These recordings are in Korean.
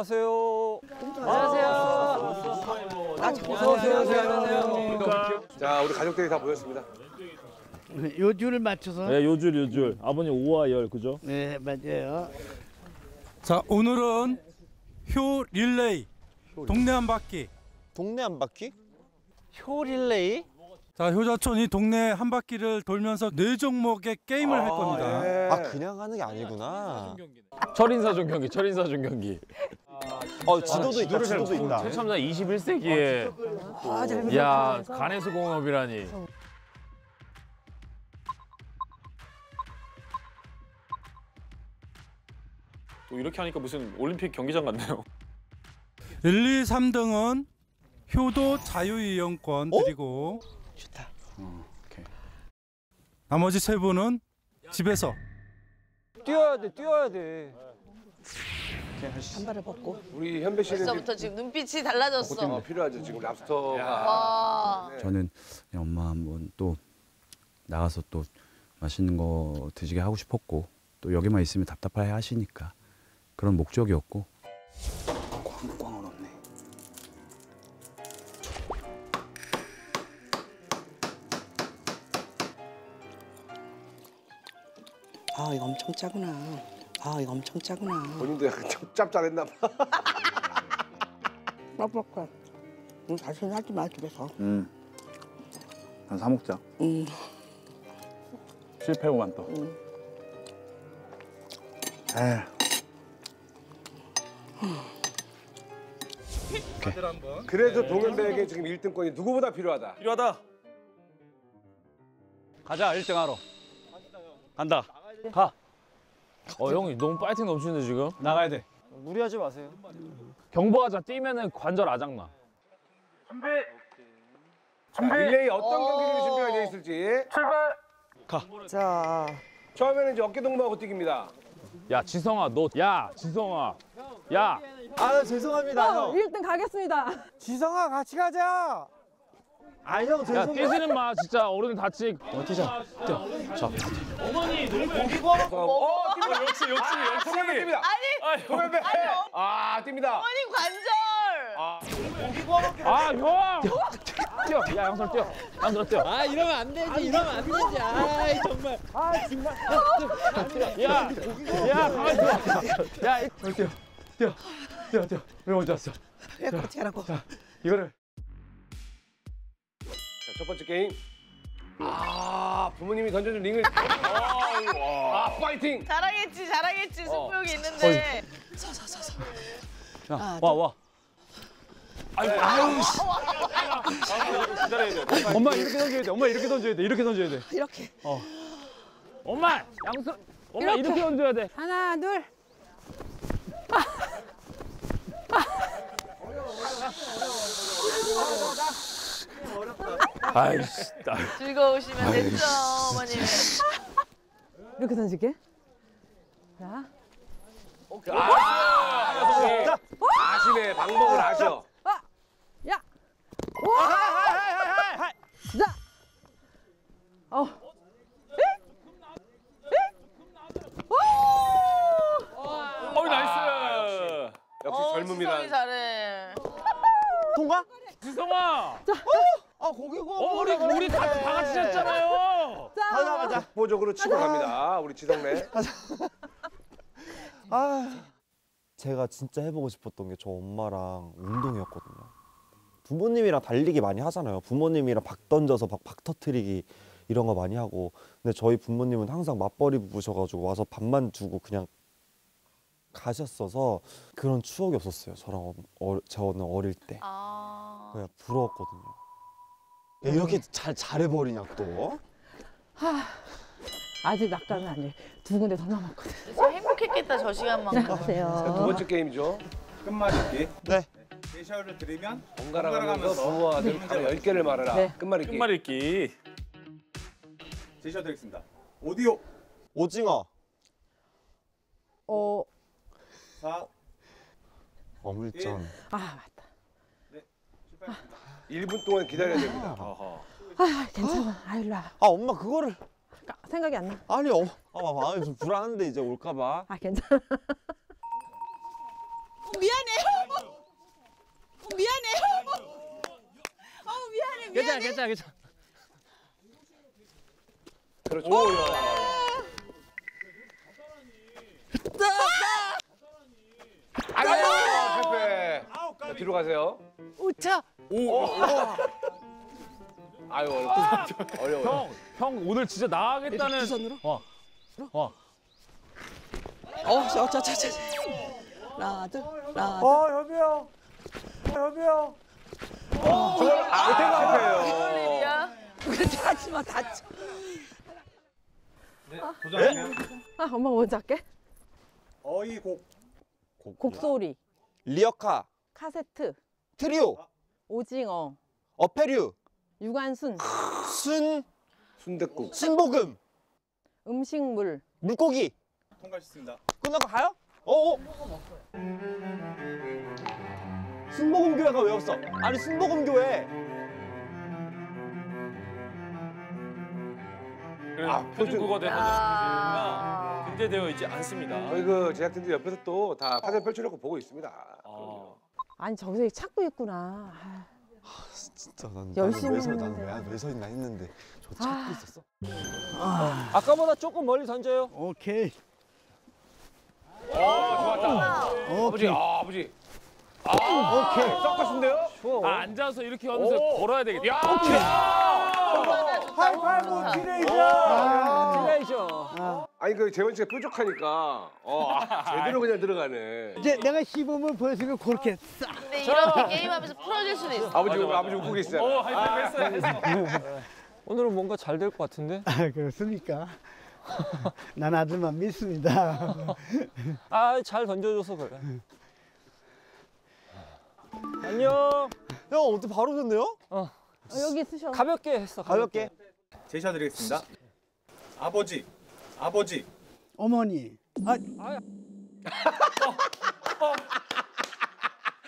안녕하세요. 안녕하세요. 어서 오세요. 안녕하세요. 자, 우리 가족들이 다 모였습니다. 요 줄을 맞춰서 네, 요줄 요줄. 아버님 5와 열 그죠? 네 맞아요. 자 오늘은 효 릴레이 동네 한 바퀴 동네 한 바퀴? 효 릴레이? 자 효자촌이 동네 한 바퀴를 돌면서 네 종목의 게임을 할 겁니다 예. 아 그냥 하는 게 아니구나. 철인사전 경기, 철인사전 경기. 어 지도도 있다. 지도도 있다. 최첨단 21세기에 야 간해수 공업이라니. 또 이렇게 하니까 무슨 올림픽 경기장 같네요. 1, 2, 3등은 효도 자유이용권 드리고 좋다. 나머지 세 분은 집에서 뛰어야 돼. 뛰어야 돼. 우리 현배 씨는 벌써부터 지금 눈빛이 달라졌어. 어, 필요하죠. 지금 랍스터가 와. 저는 그냥 엄마 한번 또 나가서 또 맛있는 거 드시게 하고 싶었고 또 여기만 있으면 답답해 하시니까 그런 목적이었고 꽝꽝은 없네 아 이거 엄청 짜구나. 아 이거 엄청 짜구나. 본인도 약간 좀 짭짤했나 봐. 뻑뻑해. 응, 자신 하지 마 집에서. 음난 사먹자 응. 실패고만 또 응. 에휴 그래도 동현배에게 지금 1등권이 누구보다 필요하다. 필요하다. 가자 1등 하러. 간다. 가. 어 형이 너무 파이팅 넘치는데 지금. 나가야 돼. 무리하지 마세요. 경보하자 뛰면은 관절 아작나. 자, 릴레이 어떤 경기들이 준비가 되어 있을지. 자. 처음에는 이제 어깨 동무하고 뛰기입니다. 야 지성아 너. 야 지성아. 야. 아 죄송합니다 형. 1등 가겠습니다. 지성아 같이 가자. 아 형 야 뛰지는 마 진짜 어른들 다치. 어 뛰자. 뛰어. 어, 어, 뜁니다. 역시, 역시, 역시. 동현배 뜁니다. 아니, 동현배. 아, 뜁니다. 어머니 관절. 아 형. 뛰어. 야 양설 뛰어. 양설 뛰어. 아 이러면 안 되지. 이러면 안 되지. 아 정말. 야. 야 가만히 있어. 야. 이- 그래 그렇지 하라고. 이거를. 자, 첫 번째 게임. 아, 부모님이 던져준 링을. 아, 아, 파이팅! 잘하겠지, 잘하겠지. 승부욕이 있는데. 와 와. 엄마 이렇게 던져야 돼. 엄마 이렇게 던져야 돼. 이렇게 던져야 돼. 이렇게. 엄마 양설. 엄마 이렇게 던져야 돼. 하나, 둘. 아이씨. 나- 즐거우시면 됐죠, 어머니. 이렇게 던질게. 아, 역시. 아시네, 방법을 아셔. 야. 어이 nice. 역시 어, 젊음이란. 지성이 잘해. 통과? 지성아. 아 거기고. 어 우리 우리 같이 다 같이 잤잖아요. 가자 가자. 독보적으로 치고 갑니다, 우리 지성래. 아. 제가 진짜 해보고 싶었던 게 저 엄마랑 운동이었거든요. 부모님이랑 달리기 많이 하잖아요. 부모님이랑 박 던져서 막 박 터트리기 이런 거 많이 하고. 근데 저희 부모님은 항상 맞벌이 부부셔가지고 와서 밥만 주고 그냥 가셨어서 그런 추억이 없었어요. 저랑 어, 저는 어릴 때 아. 그냥 부러웠거든요. 이렇게 잘 잘해버리냐 또? 아직 낙가는 아니에요. 두 군데 더 남았거든. 진짜 행복했겠다, 저 시간만큼. 자, 두 가세요. 번째 게임이죠. 끝말잇기 네. 제시어를 드리면 번갈아 가면서 부모와 아들 바로 10개를 말해라. 네. 끝말잇기. 끝말잇기. 제시어 드리겠습니다 오디오 오징어. 어. 4 어물전. 아 맞다. 1분 동안 기다려야 됩니다. 아 괜찮아. 아 일로 와. 아 엄마 그거를 까- 생각이 안 나. 아니 어, 아 마음이 좀 불안한데 이제 올까봐. 아 괜찮아. 미안해. 미안해. 어 미안해. 괜찮아 괜찮아 괜찮아. 그렇죠. 오, 야. 아유, 실패. 자, 뒤로 가세요. 우차. 오, 아유, 어렵다. 어려워요. 형, 형 오늘 진짜 나가겠다는. 두 손으로? 어, 어. 어, 저, 저, 저, 저. 하나, 둘, 하나, 둘. 어 현우 형. 현우 형. 아, 실패예요. 야. 그렇게 하지 마, 다쳐. 아 엄마 먼저 할게. 어이곡. 곡소리, 리어카. 카세트, 트리오. 오징어, 어페류. 유관순, 순. 순댓국. 순복음. 음식물, 물고기. 통과했습니다. 끝나고 가요? 어. 어. 순복음 교회가 왜 없어? 아니 순복음 교회. 아, 표준국어 대사전 아. 등재되어 있지 않습니다. 저희 그 제작진들 옆에서 또 다 사전 펼쳐놓고 보고 있습니다. 아. 아니 저기서 찾고 있구나. 진짜 난 열심히. 난왜서 있나 했는데 저 찾고 있었어. 아까보다 조금 멀리 던져요. 오케이. 어, 좋았다. 아버지, 오케이. 아, 아버지. 아, 오케이. 썩었는데요? 아, 앉아서 이렇게 하면서 오. 걸어야 되겠다. 야, 하이파이브 찔레이죠. 아니 그 재원 씨가 뾰족하니까 어 아, 제대로 그냥 들어가네. 이제 내가 씹으면 벌써 그렇게 싹. 근데 이런 게임하면서 풀어질 수도 있어. 아버지 아버지 웃고 계시잖아. 오, 하이파이브 했어요. 했어. 오늘은 뭔가 잘 될 것 같은데? 아, 그렇습니까? 난 아들만 믿습니다. 아 잘 던져줘서 그래. 안녕. 형 어떻게 바로 졌네요? 어, 여기 쓰셔. 가볍게 했어. 가볍게. 제시어 드리겠습니다. 아버지, 아버지. 어머니. 아,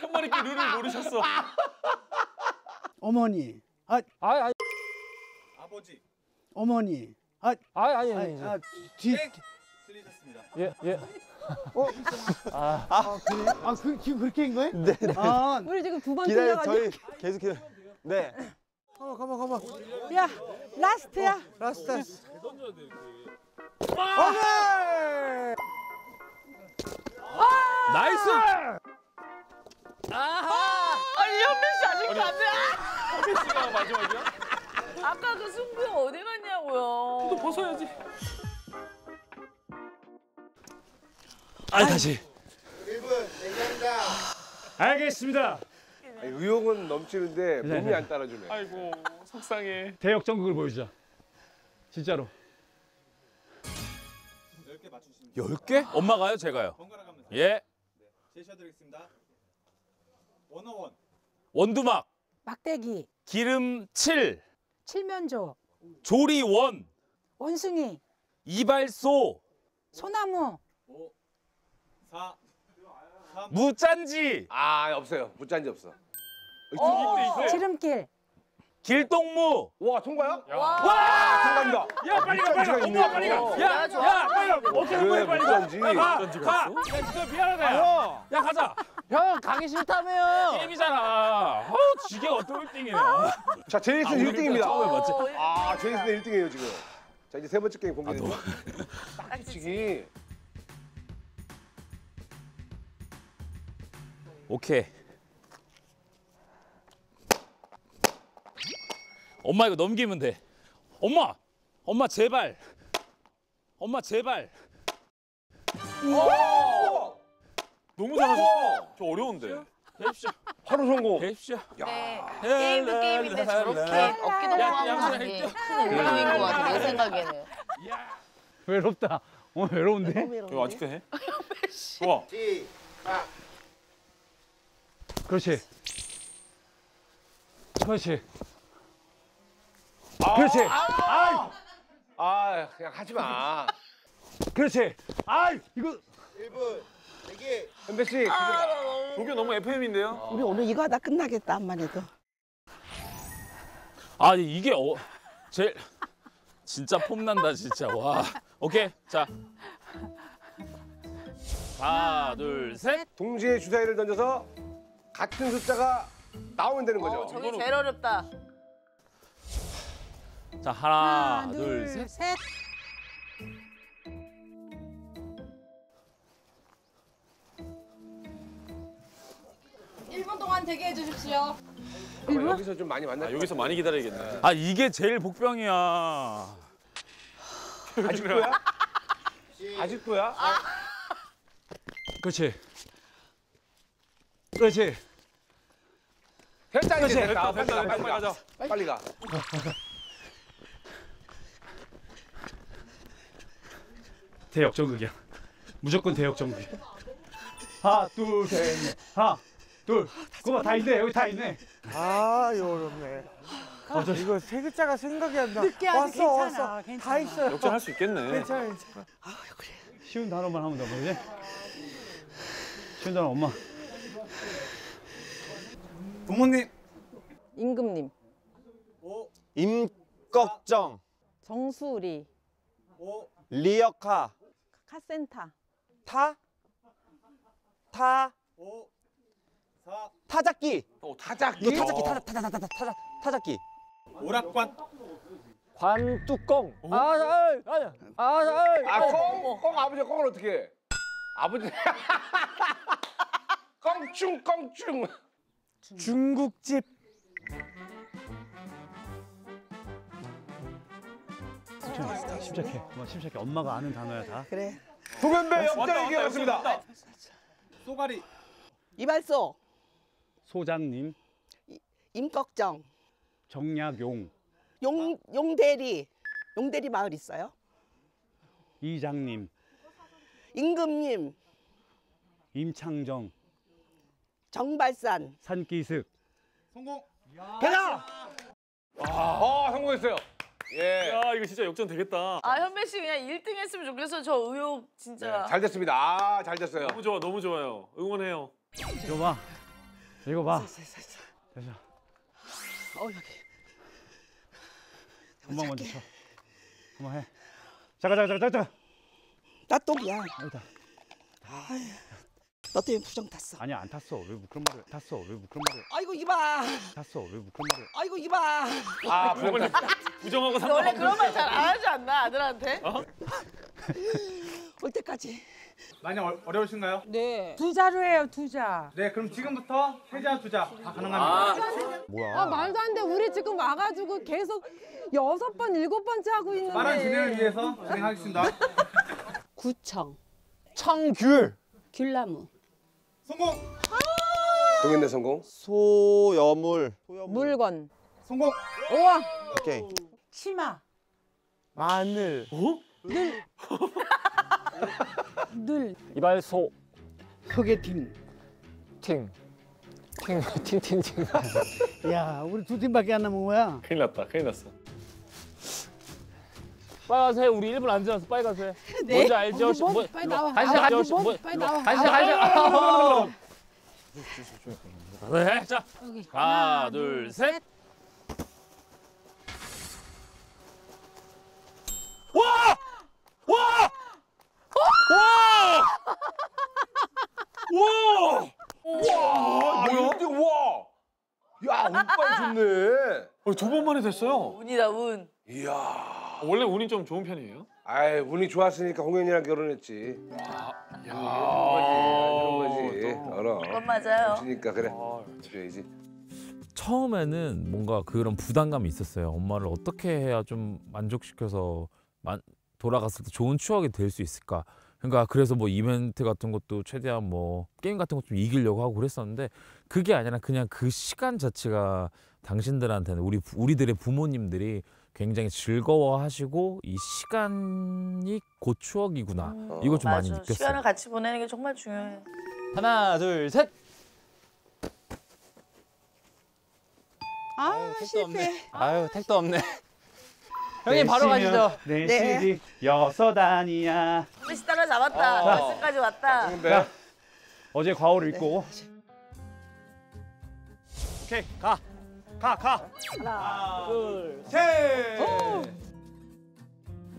한 마리끼 룰을 모르셨어. 어머니. 아, 아 아니 아버지. 어머니. 아, 아 아니 아. 아 뒤. 틀리셨습니다. 예 예. 아, 그래? 아, 그, 지금 그렇게 한 거예요? 네. 아, 우리 지금 두 번 기다려 틀려가지고. 저희 계속 기다려. 네. 가만, 가만, 가만. 야, last야. Last. Nice! 아니 현민 씨 아직도 안 돼. 패스가 마지막이야? 아까 그 승부 형 어디 갔냐고요. 또 벗어야지. 아, 다시. 알겠습니다. 아니, 의욕은 넘치는데 네, 몸이 안 따라주네. 아이고, 속상해. 대역전극을 보여주자. 진짜로. 10개 맞추시면 열 개? 엄마가요, 제가요? 번갈아 가면서 예. 제시어 드리겠습니다. 원어원. 원두막, 막대기, 기름 7, 칠면조, 조리원, 원숭이, 이발소, 소나무, 5, 4, 3, 무짠지, 아 없어요. 무짠지 없어. 지름길. 길동무. 와 통과야? 와! 통과입니다. 야, 빨리 가, 빨리 가. 엄마 빨리 가. 야, 야, 빨리 가. 어떻게 된왜 거야, 빨리 가. 빨리 가. 가. 야, 진짜 미안하다. 야, 야 가자. 형 가기 싫다며요. 게임이잖아. 어, 지게 어떤 1등이네. 자 제이슨 아, 우리 1등입니다. 처음에 맞지? 아 제이슨 1등이에요 지금. 자 이제 세 번째 게임 공개되죠. 아, 딱지치기. 오케이. 엄마 이거 넘기면 돼. 엄마, 엄마 제발. 엄마 제발. 너무 잘하셨어. 저 어려운데. 해십시오. 바로 성공. 해십시오. 네. 게임도 게임인데 저렇게 어깨 동무하고 야, 하는 게큰 운동인 것 같아 내 생각에는. 외롭다. 어 외로운데? 이거 아직도 해? 좋아. 그렇지. 그렇지. 그렇지. 아이, 아 그냥 하지 마. 그렇지. 아이, 이거 현배 씨. 조교 너무 FM인데요? 우리 오늘 이거 하다 끝나겠다, 한만 해도. 아 이게 어 제일 진짜 폼 난다 진짜 와. 오케이 자 하나, 둘, 셋. 동시에 주사위를 던져서 같은 숫자가 나오면 되는 거죠. 어, 저게 제일 어렵다. 자, 하나, 둘, 셋. 셋. 동안 대기해 주십시오. 아마 여기서 좀 많이 만날 아, 여기서 많이 기다려야겠네. 아, 이게 제일 복병이야. 아직도야? 아직도야? 그렇지. 그렇지. 됐다 이제 됐다. 됐다, 빨리 가, 빨리 빨리 가. 가자. 빨리 가. 대역전극이야. 무조건 대역전극이야. 하나, 둘, 셋, 넷. 하나, 둘. 그거 다 있네. 여기 다 있네. 아 이거 어렵네. 어, 저, 이거 세 글자가 생각이 안 나. 늦게 하지 왔어 괜찮아, 왔어. 괜찮아. 다 있어요. 역전할 수 있겠네. 괜찮아 괜찮아. 쉬운 단어만 하면 돼, 뭐지? 쉬운 단어 엄마. 부모님. 임금님, 임꺽정, 정수리, 리어카, 카센터, 타, 타, 타작기. 어, 타작기. 이거 타작기, 타작, 타작, 타작, 타작, 타작기. 오락관. 관뚜껑. 아, 아. 아, 아, 아, 꽁, 꽁 아버지 꽁을 어떻게 해? 아버지. 꽁충, 꽁충. 중국집. 침착해. 엄마 침착해. 엄마가 아는 단어야 다. 그래. 동현배 역전 얘기였습니다. 쏘가리. 이발소, 소장님, 임꺽정, 정약용, 용 용대리, 용대리 마을 있어요. 이장님, 임금님, 임창정, 정발산, 산기슭. 성공. 가자. 아, 성공했어요. 예. 야, 이거 진짜 역전 되겠다. 아 현배 씨 그냥 1등 했으면 좋겠어. 저 의욕 진짜. 네, 잘 됐습니다. 아, 잘 됐어요. 너무 좋아, 너무 좋아요. 응원해요. 이거 봐. 이거 봐. 됐어. 어 여기. 엄마 먼저 쳐. 엄마 해. 잠깐, 잠깐, 잠깐, 잠깐. 나 똥이야. 여기다. 너 때문에 부정 탔어. 아니야, 안 탔어. 왜 그런 말을 탔어. 왜 그런 말을 아이고 이봐. 탔어. 왜 그런 말을 아이고 이봐. 아, 부정 부정하고 근데 원래 그런 말 잘 안 하지 않나 아들한테? 올 때까지. 많이 어, 어려우신가요? 네. 두 자로 해요, 두 자. 네, 그럼 지금부터 세자 두자 다 가능합니다. 뭐야? 아, 말도 안 돼. 우리 지금 와가지고 계속 여섯 번, 일곱 번째 하고 있는데. 빠른 진행을 위해서 진행하겠습니다. 구청, 청귤. 귤나무, 성공. 동현배 성공. 소여물. 물건, 성공. 오와, 오케이. 치마, 마늘. 늘, 이발소. 소개팅. 팅. 팅. 팅팅팅. 야, 우리 두 팀밖에 안 남은 거야. 큰일 났다, 큰일 났어. 빨간색 우리 1분 안 지나서 빨간색. 네. 뭔지 알죠? 뭔, 뭐- 빨리 나와. 한시 나와. 한시 뭔, 뭐- 빨리 나와. 한시 한시. 네, 자. 여기. 하나, 둘, 셋. 와, 뭐야? 와. 야, 운빨 좋네. 어, 두 번만에 됐어요. 운이다 운. 이야. 원래 운이 좀 좋은 편이에요? 아이, 운이 좋았으니까 홍현이랑 결혼했지. 야, 이런 거지. 알아. 그건 맞아요. 그러니까 그래. 아, 줘야지. 처음에는 뭔가 그런 부담감이 있었어요. 엄마를 어떻게 해야 좀 만족시켜서 만, 돌아갔을 때 좋은 추억이 될 수 있을까. 그러니까 그래서 뭐 이벤트 같은 것도 최대한 뭐 게임 같은 것좀 이기려고 하고 그랬었는데 그게 아니라 그냥 그 시간 자체가 당신들한테는 우리 부- 우리들의 부모님들이 굉장히 즐거워하시고 이 시간이 곧 추억이구나. 이걸 좀 많이 맞아. 느꼈어요. 시간을 같이 보내는 게 정말 중요해. 하나, 둘, 셋. 아 실패. 아유, 택도 없네. 형님 바로 가시죠. 네, 네. 시디 여섯 아니야. 현배 씨 따라 잡았다. 결승까지 왔다. 동현배. 어제 과오를 잊고. 오케이, 가. 가, 가. 하나. 둘. 셋.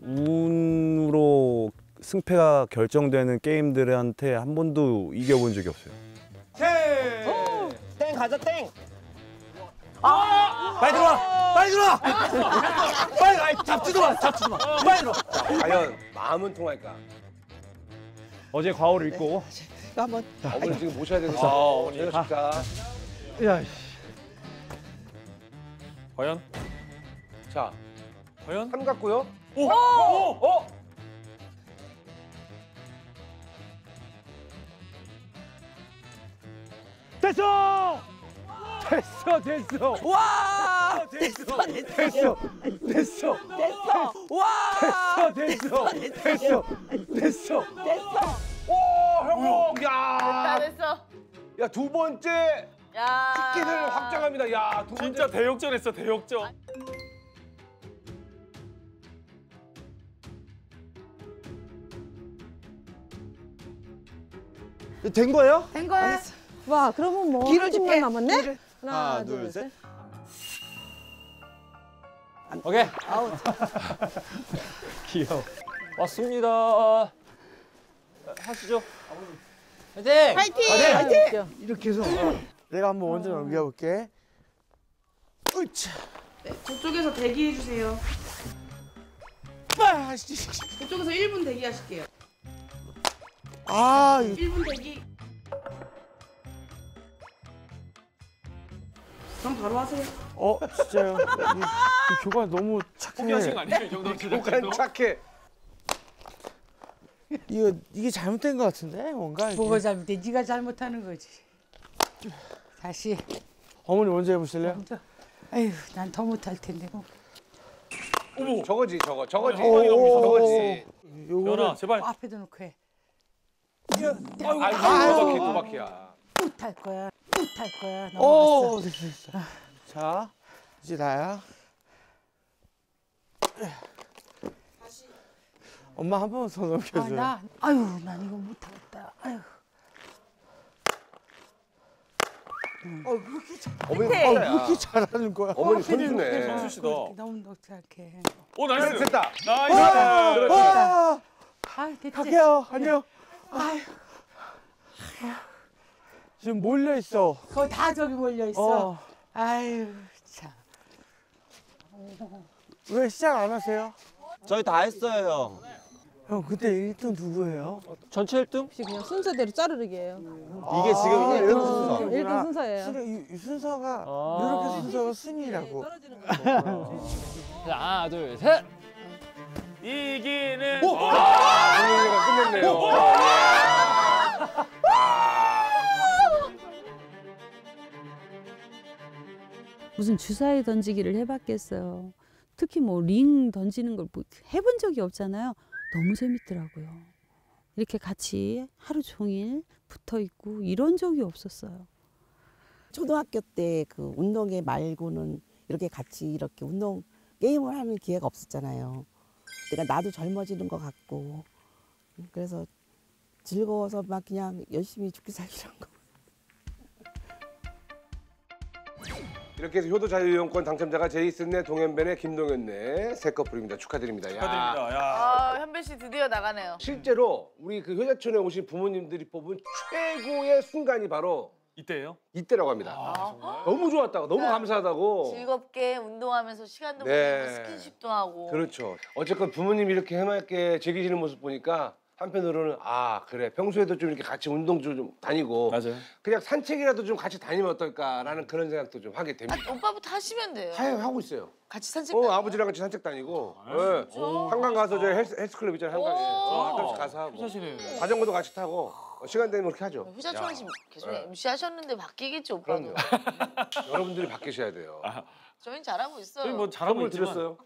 운으로 승패가 결정되는 게임들한테 한 번도 이겨본 적이 없어요. 땡 가자 땡. 빨리 들어와. 빨리 들어와. 빨리 아이, 잡지도 마. 잡지도 마. 빨리 들어와. 과연 마음은 통할까? 어제 과오를 잊고 이거 한번. 어머니 지금 모셔야 되는 아, 어머니. 식사. 야, 과연? 자, 과연? 삼 같고요. 오! 오! 오! 됐어. 됐어, 됐어. 와. 됐어. 됐어. 됐어. 됐어. 됐어. 와. 됐어. 됐어. 됐어. 됐어. 됐어. 오. 다 야, 됐어. 야 두 번째 야. 티켓을 확정합니다. 야, 두 번째. 진짜 대역전 했어, 대역전. 된 거예요? 된 거야. 와, 그러면 뭐 길을. 팀만 남았네? 길을. 하나, 하나, 둘, 둘, 셋. 오케이. 아웃. 귀여워. 왔습니다. 하시죠. 화이팅! 파이팅! 아, 웃겨. 이렇게 해서 내가 한번 먼저 넘겨볼게. 으차. 네, 저쪽에서 대기해 주세요. 아, 씨. 저쪽에서 1분 대기하실게요. 아, 이- 1분 대기. 그럼 바로 하세요. 어, 진짜요. 이, 이 교관 너무 착해. 포기하신 거 아니에요? 이 교관? 착해. 이거 이게 잘못된 것 같은데 뭔가. 이게. 뭐가 잘못돼? 네가 잘못하는 거지. 다시. 어머니 먼저 해보실래요? 먼저. 아휴, 난 더 못할 텐데. 뭐. 어머! 저거지, 저거, 저거지. 오, 오, 오, 저거지. 요거를 연아, 제발. 앞에도 놓고 해. 아이고, 두바퀴, 두바퀴야. 못할 거야. 못할 거야. 오, 넘어갔어. 됐어, 됐어. 자, 이제 나야. 엄마 한 번만 더 아, 넘겨줘요. 나, 아유, 난 이거 못하겠다. 아유. 어머니 어, 혼자야. 왜 이렇게 잘하는 거야? 어머니. 해. 선수시다. 그렇게 너무 녹차게. 오, nice! 됐다. Nice! 아, 아, 됐지. 갈게요. 안녕. 지금 몰려 있어. 그거 다 저기 몰려 있어. 어, 아유, 참. 왜 시작 안 하세요? 저희 다 했어요, 형. 형, 그때 1등 누구예요? 전체 1등? 혹시 그냥 순서대로 자르게 해요. 이게 지금 아, 1등 일 순서. 등. 1등 순서예요. 순- 이- 이 순서가 아. 이렇게 순서가 순위라고. 자, 하나, 둘, 셋. 이기는 아, 끝냈네요. 무슨 주사위 던지기를 해봤겠어요. 특히 뭐 링 던지는 걸 뭐 해본 적이 없잖아요. 너무 재밌더라고요. 이렇게 같이 하루 종일 붙어 있고 이런 적이 없었어요. 초등학교 때 그 운동회 말고는 이렇게 같이 이렇게 운동 게임을 하는 기회가 없었잖아요. 그러니까 나도 젊어지는 것 같고 그래서 즐거워서 막 그냥 열심히 죽기 살기란 거. 이렇게 해서 효도 자유이용권 당첨자가 제이슨네 동현벤의 김동현네 새 커플입니다. 축하드립니다. 야. 축하드립니다. 야. 아, 현배 씨 드디어 나가네요. 실제로 우리 그 효자촌에 오신 부모님들이 뽑은 최고의 순간이 바로 이때예요? 이때라고 합니다. 아, 너무 좋았다고, 너무 감사하다고. 즐겁게 운동하면서 시간도 네. 보내고 스킨십도 하고. 그렇죠. 어쨌건 부모님이 이렇게 해맑게 즐기시는 모습 보니까 한편으로는 아 그래 평소에도 좀 이렇게 같이 운동 좀 다니고 맞아요. 그냥 산책이라도 좀 같이 다니면 어떨까라는 그런 생각도 좀 하게 됩니다. 아, 오빠부터 하시면 돼요. 하, 하고 있어요. 같이 산책. 어 아버지랑 같이 산책 다니고 예. 한강 가서 저 헬스, 헬스클럽 있잖아요 한강에 어, 가끔씩 가서 하고 효자시네. 자전거도 같이 타고 어, 시간 되면 그렇게 하죠. 효자촌에 지금 계속 네. MC 하셨는데 바뀌겠죠 오빠도. 그럼요. 여러분들이 바뀌셔야 돼요. 저희는 잘하고 있어요. 저희 뭐 잘하고 있지만 드렸어요.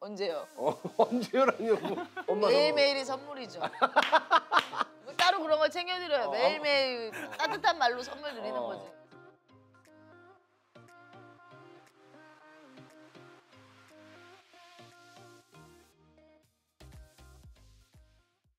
언제요? 어, 언제요라니요? 뭐, 엄마. 매일매일이 선물이죠. 뭐 따로 그런 걸 챙겨드려요. 매일매일 따뜻한 말로 선물 드리는 어. 거지.